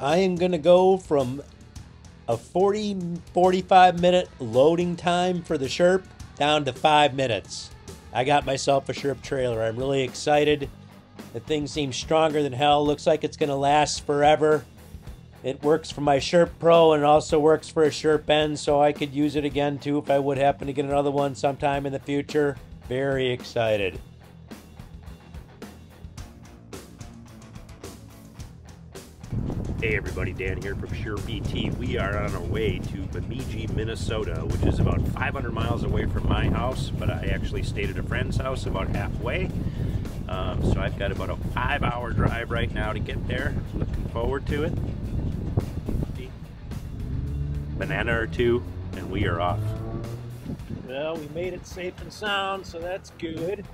I am going to go from a 40 45 minute loading time for the Sherp down to five minutes. I got myself a Sherp trailer. I'm really excited. The thing seems stronger than hell. Looks like it's going to last forever. It works for my Sherp Pro and also works for a Sherp N, so I could use it again too if I would happen to get another one sometime in the future. Very excited. Hey everybody, Dan here from Sherp ET. We are on our way to Bemidji, Minnesota, which is about 500 miles away from my house, but I actually stayed at a friend's house about halfway. Um, so I've got about a five hour drive right now to get there. Looking forward to it. Banana or two, and we are off. Well, we made it safe and sound, so that's good.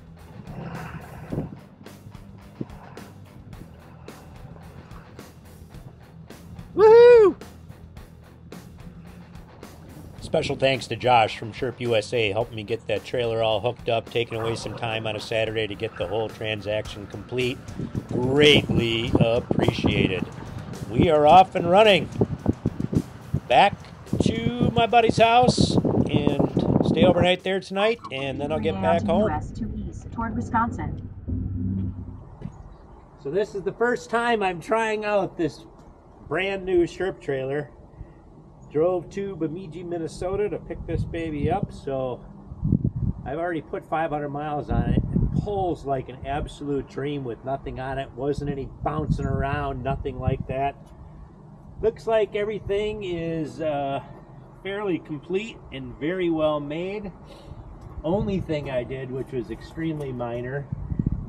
Special thanks to Josh from Sherp USA helping me get that trailer all hooked up, taking away some time on a Saturday to get the whole transaction complete. Greatly appreciated. We are off and running. Back to my buddy's house and stay overnight there tonight, and then I'll get back home. US to east toward Wisconsin. So this is the first time I'm trying out this brand new Sherp trailer. Drove to Bemidji, Minnesota to pick this baby up, so I've already put 500 miles on it. It pulls like an absolute dream with nothing on it. Wasn't any bouncing around, nothing like that. Looks like everything is uh, fairly complete and very well made. Only thing I did, which was extremely minor,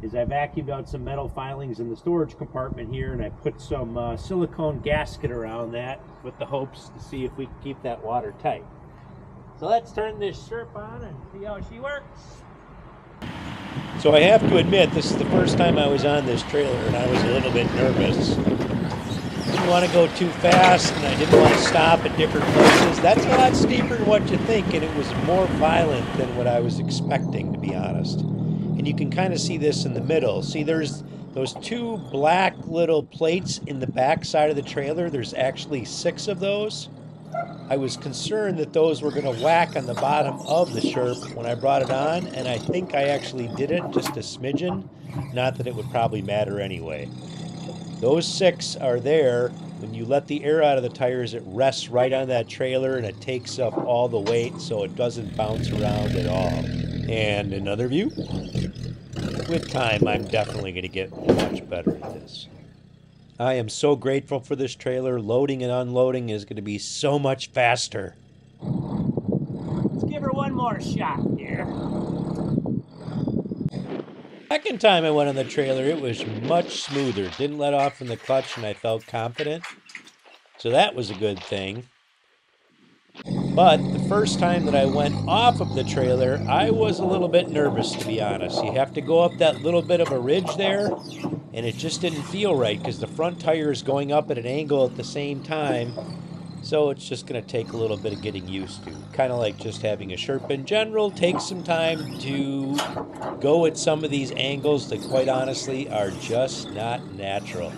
is I vacuumed out some metal filings in the storage compartment here and I put some uh, silicone gasket around that with the hopes to see if we can keep that water tight. So let's turn this Sherp on and see how she works. So I have to admit, this is the first time I was on this trailer and I was a little bit nervous. Didn't want to go too fast and I didn't want to stop at different places. That's a lot steeper than what you think and it was more violent than what I was expecting, to be honest and you can kind of see this in the middle. See, there's those two black little plates in the back side of the trailer. There's actually six of those. I was concerned that those were going to whack on the bottom of the Sherp when I brought it on, and I think I actually did it just a smidgen. Not that it would probably matter anyway. Those six are there. When you let the air out of the tires, it rests right on that trailer and it takes up all the weight so it doesn't bounce around at all. And another view. With time, I'm definitely going to get much better at this. I am so grateful for this trailer. Loading and unloading is going to be so much faster. Let's give her one more shot here. Second time I went on the trailer, it was much smoother. Didn't let off from the clutch, and I felt confident. So that was a good thing. But the first time that I went off of the trailer, I was a little bit nervous, to be honest. You have to go up that little bit of a ridge there, and it just didn't feel right because the front tire is going up at an angle at the same time. So it's just going to take a little bit of getting used to. Kind of like just having a Sherp in general. Takes some time to go at some of these angles that, quite honestly, are just not natural.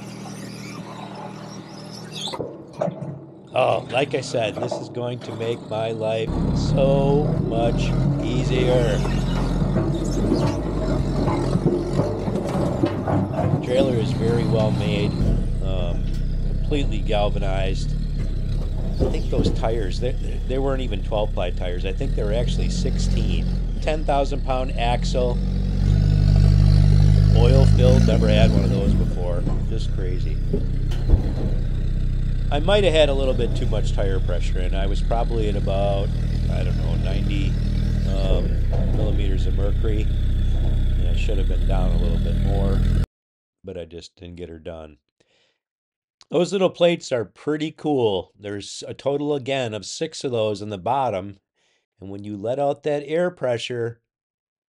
Oh, like I said, this is going to make my life so much easier. The trailer is very well made, um, completely galvanized. I think those tires, they, they weren't even 12 ply tires. I think they were actually 16. 10,000 pound axle, oil filled, never had one of those before. Just crazy. I might have had a little bit too much tire pressure and I was probably at about, I don't know, 90 um, millimeters of mercury. And I should have been down a little bit more, but I just didn't get her done. Those little plates are pretty cool. There's a total, again, of six of those on the bottom. And when you let out that air pressure,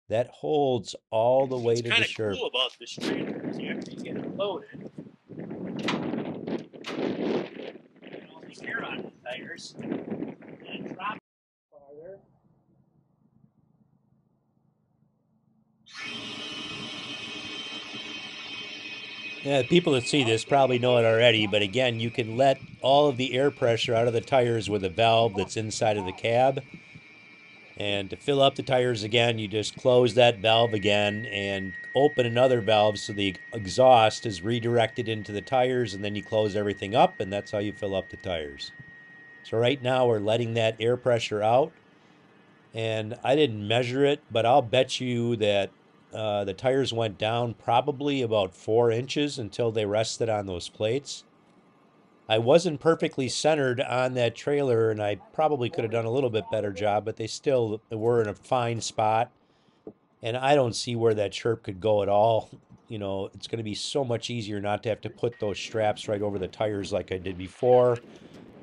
that holds all the way to the kind of shirt. cool about this trailer is after you get it loaded, tires, and drop farther. Yeah, people that see this probably know it already, but again, you can let all of the air pressure out of the tires with a valve that's inside of the cab. And to fill up the tires again, you just close that valve again and open another valve so the exhaust is redirected into the tires, and then you close everything up, and that's how you fill up the tires. So right now we're letting that air pressure out, and I didn't measure it, but I'll bet you that uh, the tires went down probably about four inches until they rested on those plates. I wasn't perfectly centered on that trailer, and I probably could have done a little bit better job, but they still were in a fine spot. And I don't see where that Sherp could go at all. You know, it's going to be so much easier not to have to put those straps right over the tires like I did before.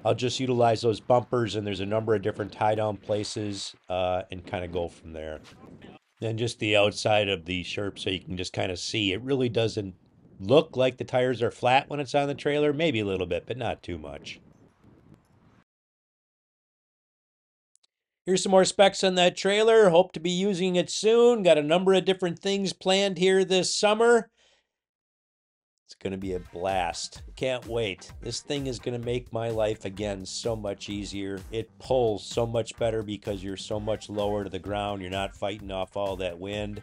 I'll just utilize those bumpers, and there's a number of different tie down places, uh, and kind of go from there. Then just the outside of the Sherp so you can just kind of see. It really doesn't look like the tires are flat when it's on the trailer. Maybe a little bit, but not too much. Here's some more specs on that trailer. Hope to be using it soon. Got a number of different things planned here this summer. It's going to be a blast. Can't wait. This thing is going to make my life again so much easier. It pulls so much better because you're so much lower to the ground. You're not fighting off all that wind.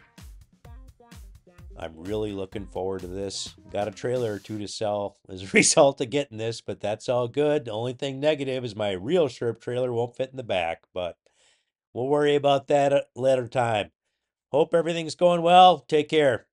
I'm really looking forward to this. Got a trailer or two to sell as a result of getting this, but that's all good. The only thing negative is my real Sherp trailer won't fit in the back, but we'll worry about that at later time. Hope everything's going well. Take care.